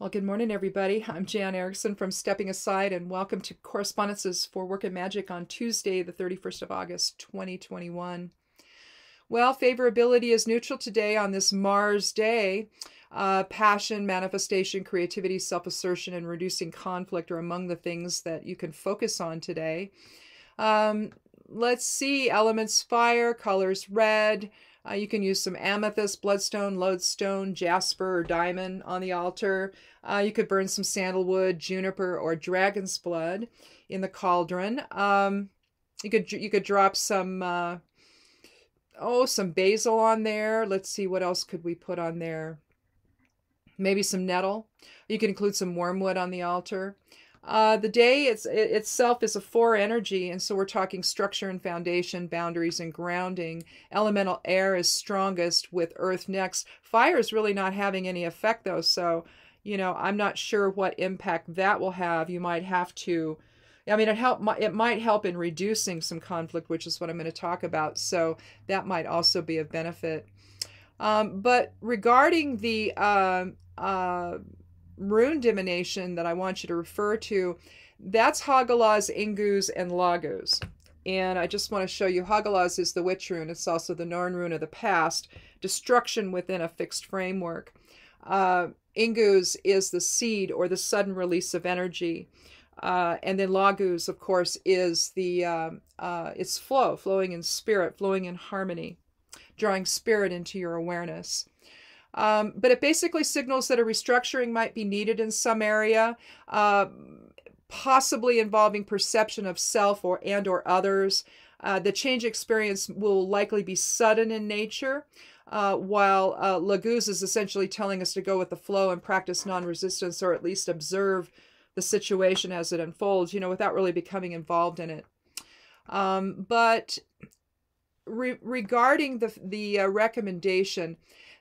Well, good morning, everybody. I'm Jan Erickson from Stepping Aside, and welcome to Correspondences for Work and Magic on Tuesday, the 31st of August, 2021. Well, favorability is neutral today on this Mars day. Uh, passion, manifestation, creativity, self assertion, and reducing conflict are among the things that you can focus on today. Um, let's see elements fire, colors red, uh, you can use some amethyst, bloodstone, lodestone, jasper, or diamond on the altar. Uh, you could burn some sandalwood, juniper, or dragon's blood in the cauldron. Um, you could you could drop some uh, oh some basil on there. Let's see what else could we put on there. Maybe some nettle. You can include some wormwood on the altar. Uh, the day it's, it, itself is a four energy, and so we're talking structure and foundation, boundaries and grounding. Elemental air is strongest with earth next. Fire is really not having any effect though, so you know I'm not sure what impact that will have. You might have to. I mean, it help. It might help in reducing some conflict, which is what I'm going to talk about. So that might also be of benefit. Um, but regarding the uh, uh, rune divination that I want you to refer to, that's Hagalaz, Inguz, and Laguz. And I just want to show you Hagalaz is the witch rune. It's also the Norn rune of the past, destruction within a fixed framework. Uh, Inguz is the seed or the sudden release of energy. Uh, and then Laguz, of course, is the uh, uh, it's flow, flowing in spirit, flowing in harmony, drawing spirit into your awareness. Um, but it basically signals that a restructuring might be needed in some area, uh, possibly involving perception of self or and or others. Uh, the change experience will likely be sudden in nature, uh, while uh, Laguz is essentially telling us to go with the flow and practice non-resistance, or at least observe the situation as it unfolds, you know, without really becoming involved in it. Um, but re regarding the the uh,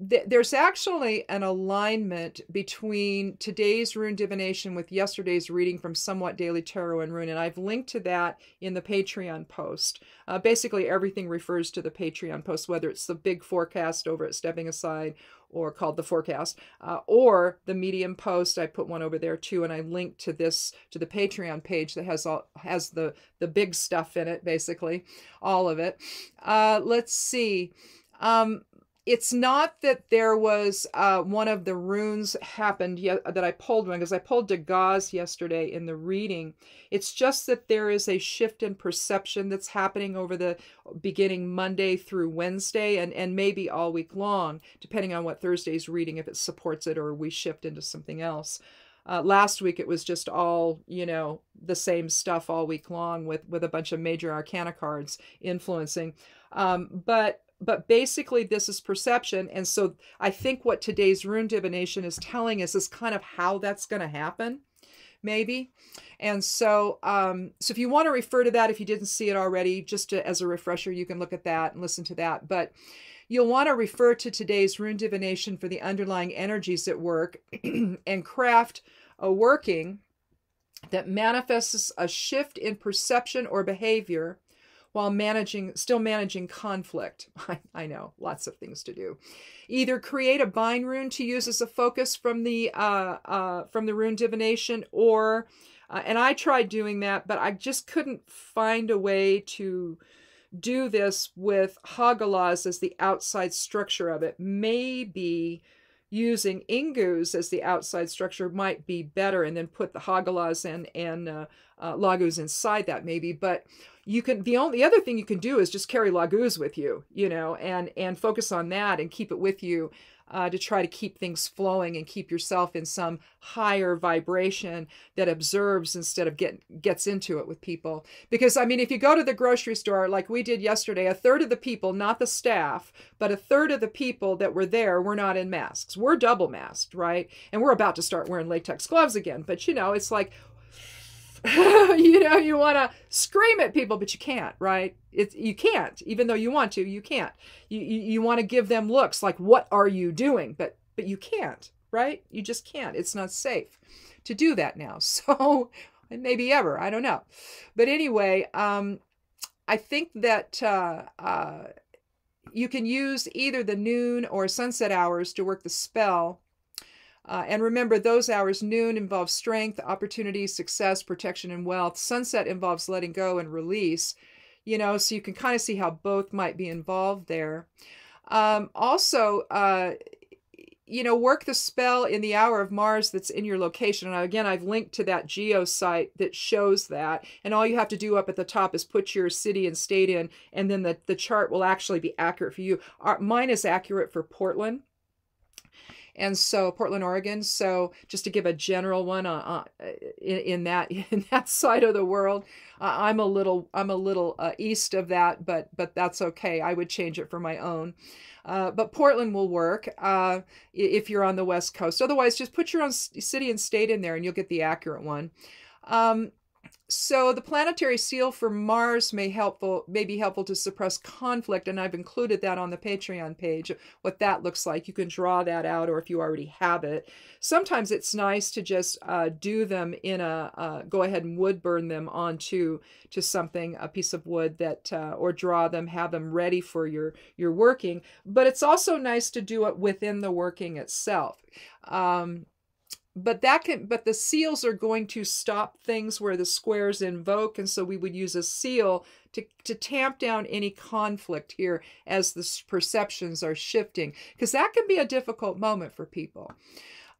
recommendation, there's actually an alignment between today's rune divination with yesterday's reading from Somewhat Daily Tarot and Rune, and I've linked to that in the Patreon post. Uh, basically, everything refers to the Patreon post, whether it's the big forecast over at Stepping Aside or called the forecast, uh, or the Medium post. I put one over there too, and I linked to this to the Patreon page that has all has the the big stuff in it, basically, all of it. Uh, let's see. Um, it's not that there was uh, one of the runes happened yet that I pulled one because I pulled Dagaz yesterday in the reading. It's just that there is a shift in perception that's happening over the beginning Monday through Wednesday and, and maybe all week long, depending on what Thursday's reading, if it supports it or we shift into something else. Uh, last week it was just all you know the same stuff all week long with with a bunch of major arcana cards influencing um, but but basically this is perception and so i think what today's rune divination is telling us is kind of how that's going to happen maybe. And so um so if you want to refer to that if you didn't see it already just to, as a refresher you can look at that and listen to that. But you'll want to refer to today's rune divination for the underlying energies at work and craft a working that manifests a shift in perception or behavior while managing still managing conflict. I, I know, lots of things to do. Either create a bind rune to use as a focus from the uh, uh, from the rune divination, or uh, and I tried doing that, but I just couldn't find a way to do this with Hagalaz as the outside structure of it. Maybe using Inguz as the outside structure might be better, and then put the Hagalaz and and uh, uh, inside that maybe. But you can the only the other thing you can do is just carry Laguz with you, you know, and and focus on that and keep it with you. Uh, to try to keep things flowing and keep yourself in some higher vibration that observes instead of get gets into it with people. Because I mean, if you go to the grocery store like we did yesterday, a third of the people, not the staff, but a third of the people that were there were not in masks. We're double masked, right? And we're about to start wearing latex gloves again. But you know, it's like you know, you want to scream at people, but you can't, right? It's you can't, even though you want to, you can't. You you, you want to give them looks like, "What are you doing?" But but you can't, right? You just can't. It's not safe to do that now. So maybe ever, I don't know. But anyway, um, I think that uh, uh, you can use either the noon or sunset hours to work the spell Uh, and remember, those hours, noon involves strength, opportunity, success, protection, and wealth. Sunset involves letting go and release. You know, so you can kind of see how both might be involved there. Um, also, uh, you know, work the spell in the hour of Mars that's in your location. And again, I've linked to that geo site that shows that. And all you have to do up at the top is put your city and state in, and then the, the chart will actually be accurate for you. Our, mine is accurate for Portland. And so Portland, Oregon. So just to give a general one uh, uh, in, in, that in that side of the world, uh, I'm a little I'm a little uh, east of that, but but that's okay. I would change it for my own. Uh, but Portland will work if you're on the West Coast. Otherwise, just put your own city and state in there and you'll get the accurate one. Um, so the planetary seal for Mars may helpful may be helpful to suppress conflict, and I've included that on the Patreon page. What that looks like, you can draw that out, or if you already have it. Sometimes it's nice to just uh, do them in a uh, go ahead and wood burn them onto to something, a piece of wood that, uh, or draw them, have them ready for your your working. But it's also nice to do it within the working itself. Um, but that can but the seals are going to stop things where the squares invoke and so we would use a seal to to tamp down any conflict here as the perceptions are shifting because that can be a difficult moment for people.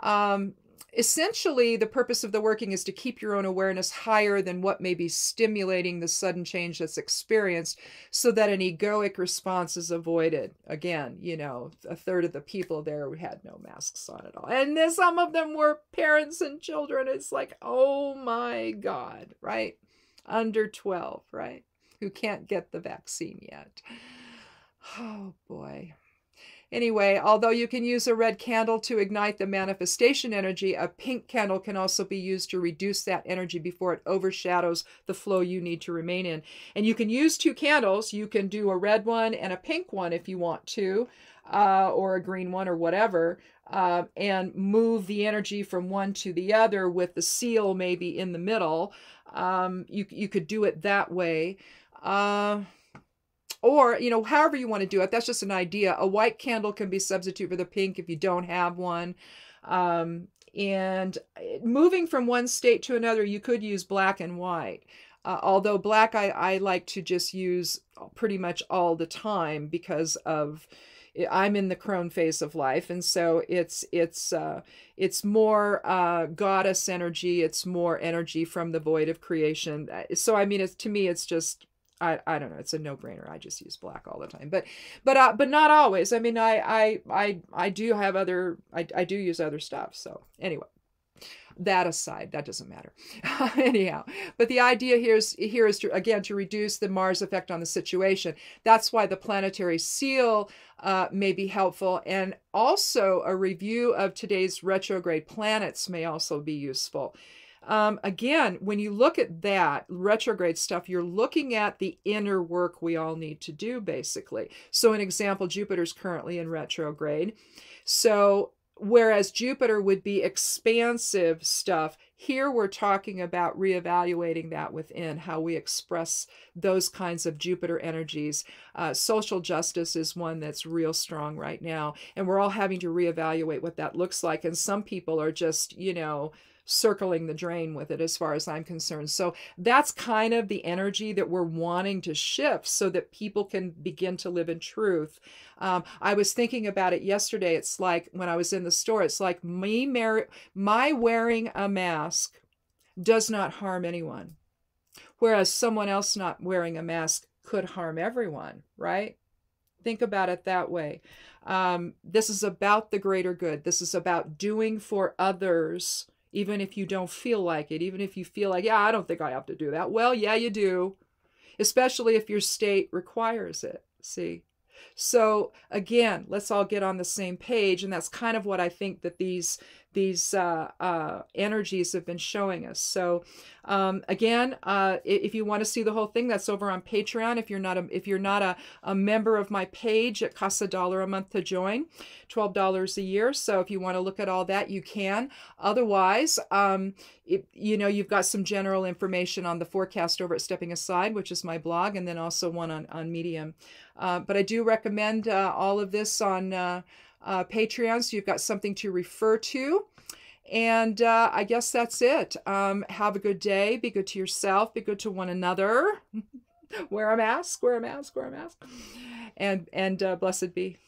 Um, essentially the purpose of the working is to keep your own awareness higher than what may be stimulating the sudden change that's experienced so that an egoic response is avoided. Again you know a third of the people there had no masks on at all. And then some of them were parents and children. It's like oh my god right? Under 12 right? Who can't get the vaccine yet. Oh boy Anyway, although you can use a red candle to ignite the manifestation energy, a pink candle can also be used to reduce that energy before it overshadows the flow you need to remain in. And you can use two candles. You can do a red one and a pink one if you want to, uh, or a green one or whatever, uh, and move the energy from one to the other with the seal maybe in the middle. Um, you, you could do it that way. Uh, or you know however you want to do it that's just an idea a white candle can be substitute for the pink if you don't have one um, and eh, moving from one state to another you could use black and white uh, although black I, I like to just use pretty much all the time because of eh, I'm in the crone phase of life, and so it's it's uh, it's more uh, goddess energy. It's more energy from the void of creation. Uh, so I mean, it's to me, it's just I, I don't know it's a no-brainer i just use black all the time but but uh, but not always i mean i i i, I do have other I, I do use other stuff so anyway that aside that doesn't matter anyhow but the idea here is here is to again to reduce the mars effect on the situation that's why the planetary seal uh, may be helpful and also a review of today's retrograde planets may also be useful um, again, when you look at that retrograde stuff, you're looking at the inner work we all need to do, basically. So, an example Jupiter's currently in retrograde. So, whereas Jupiter would be expansive stuff, here we're talking about reevaluating that within how we express those kinds of Jupiter energies. Uh, social justice is one that's real strong right now, and we're all having to reevaluate what that looks like. And some people are just, you know, circling the drain with it as far as I'm concerned. So that's kind of the energy that we're wanting to shift so that people can begin to live in truth. Um, I was thinking about it yesterday. It's like when I was in the store, it's like me, mar- my wearing a mask does not harm anyone, whereas someone else not wearing a mask could harm everyone, right? Think about it that way. Um, this is about the greater good. This is about doing for others even if you don't feel like it, even if you feel like, yeah, I don't think I have to do that. Well, yeah, you do, especially if your state requires it. See? So again, let's all get on the same page, and that's kind of what I think that these these uh, uh, energies have been showing us. So um, again, uh, if you want to see the whole thing, that's over on Patreon. If you're not a if you're not a, a member of my page, it costs a dollar a month to join, twelve dollars a year. So if you want to look at all that, you can. Otherwise, um, it, you know you've got some general information on the forecast over at Stepping Aside, which is my blog, and then also one on on Medium. Uh, but I do recommend uh, all of this on uh, uh, Patreon, so you've got something to refer to. And uh, I guess that's it. Um, have a good day. Be good to yourself. Be good to one another. wear a mask. Wear a mask. Wear a mask. And and uh, blessed be.